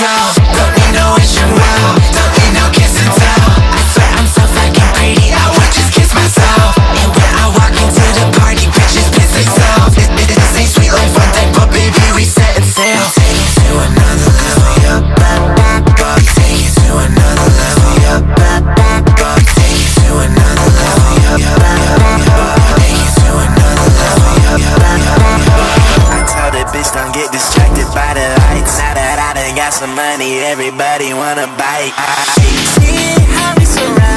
out. distracted by the lights. Now that I done got some money, everybody wanna bite I, see how we surround